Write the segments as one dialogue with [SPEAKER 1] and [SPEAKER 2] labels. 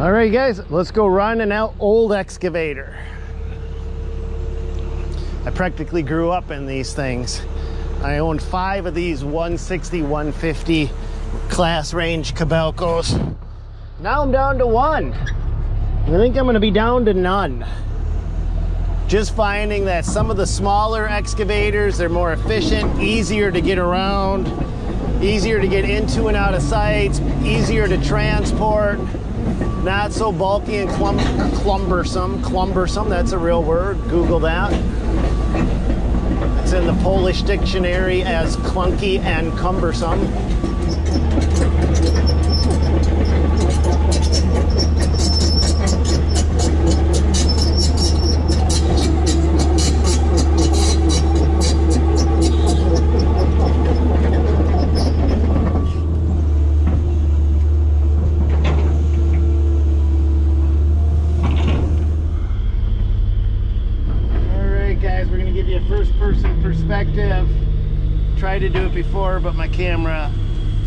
[SPEAKER 1] All right, guys, let's go run an old excavator. I practically grew up in these things. I owned five of these 160, 150 class range Kobelcos. Now I'm down to one. I think I'm gonna be down to none. Just finding that some of the smaller excavators, they're more efficient, easier to get around, easier to get into and out of sites, easier to transport, not so bulky and clum clumbersome. Clumbersome, that's a real word. Google that. It's in the Polish dictionary as clunky and cumbersome. All right, guys, we're gonna give you a first-person perspective. Tried to do it before, but my camera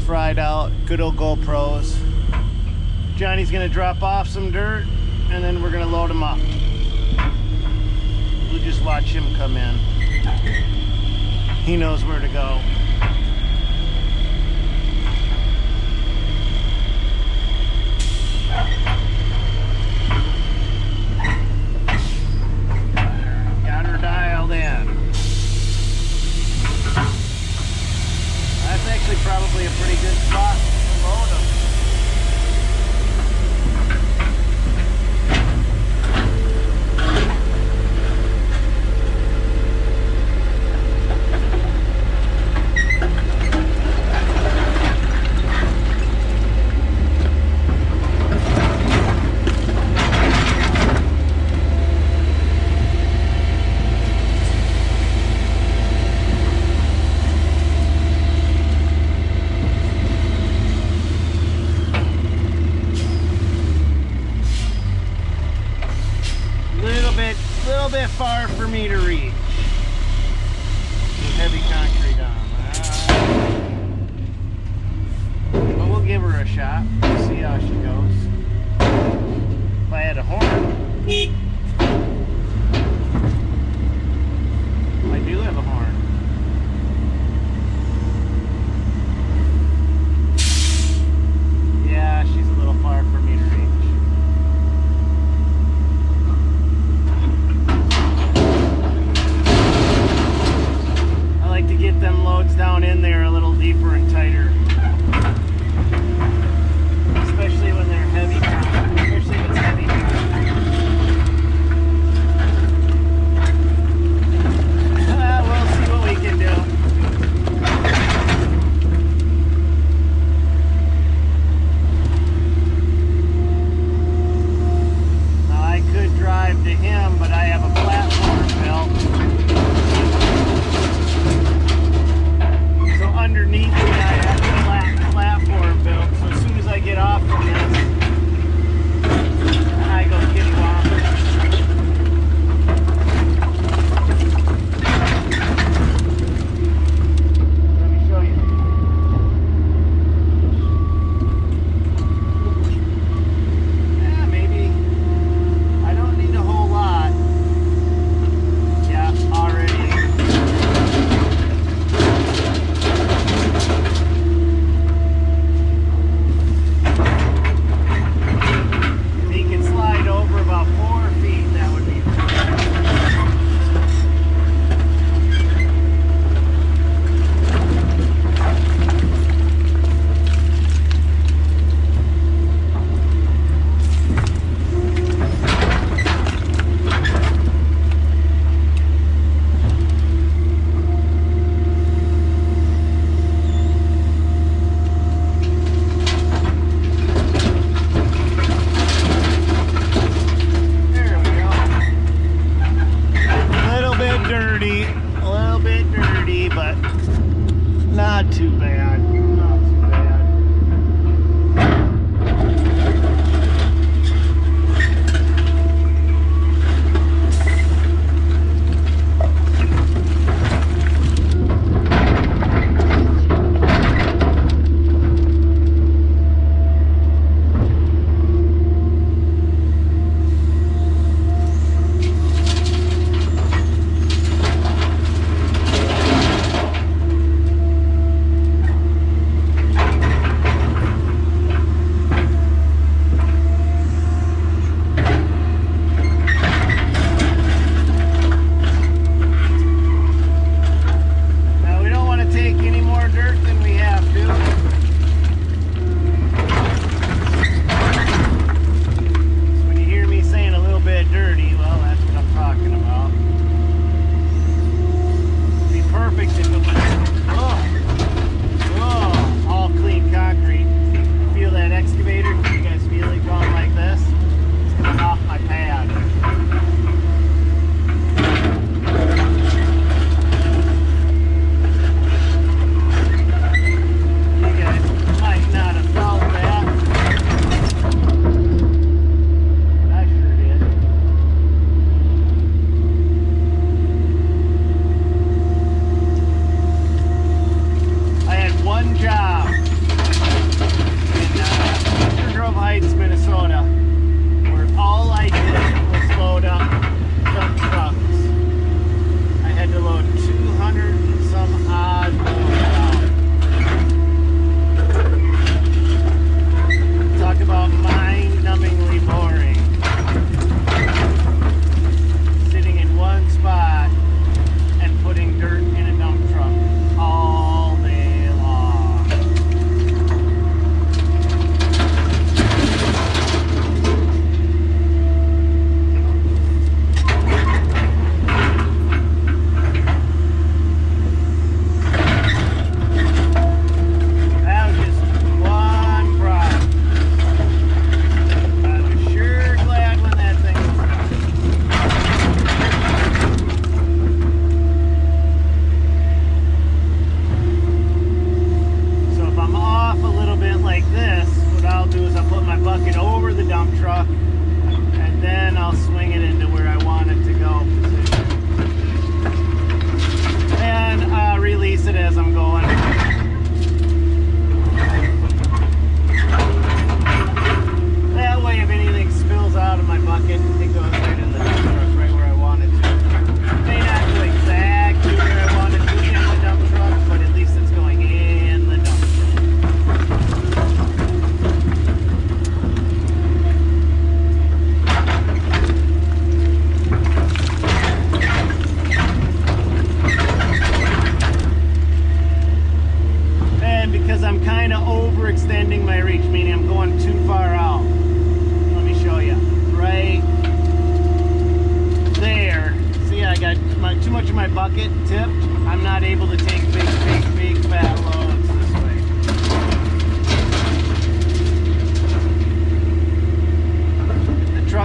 [SPEAKER 1] fried out. Good old GoPros. Johnny's gonna drop off some dirt, and then we're gonna load him up. We'll just watch him come in. He knows where to go. shot. See how she goes. If I had a horn.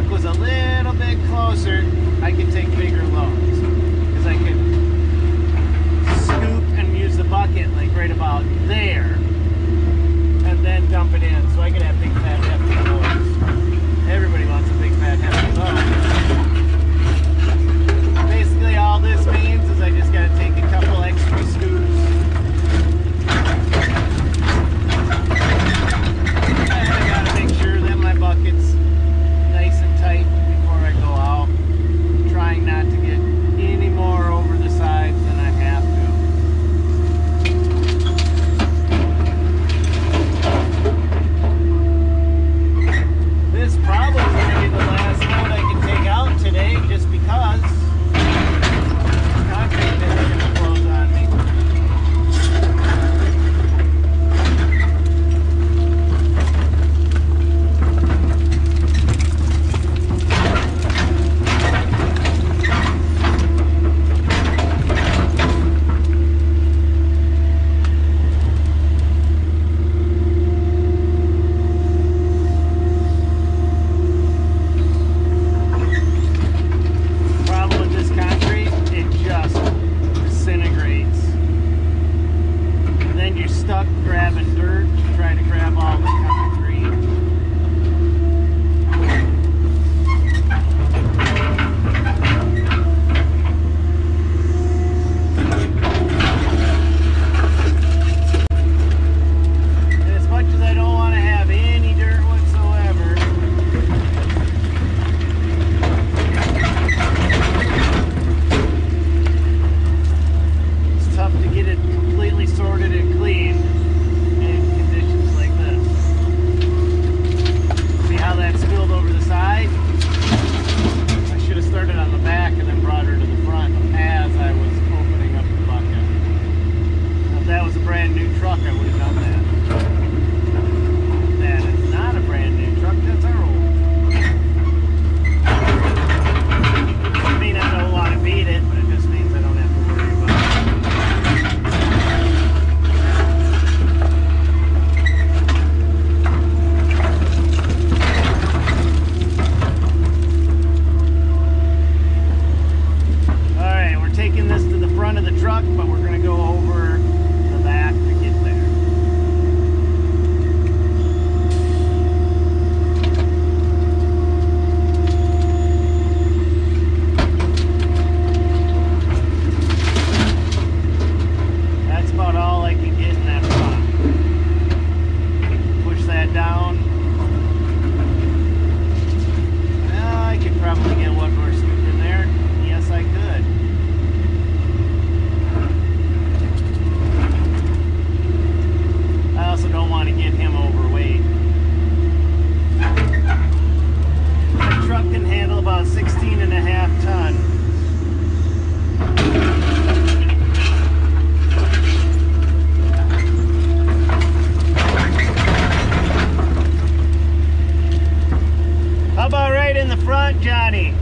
[SPEAKER 1] truck was a little bit closer, I could take bigger loads. Because I could scoop and use the bucket like right about there and then dump it in. So I could have bigger. money.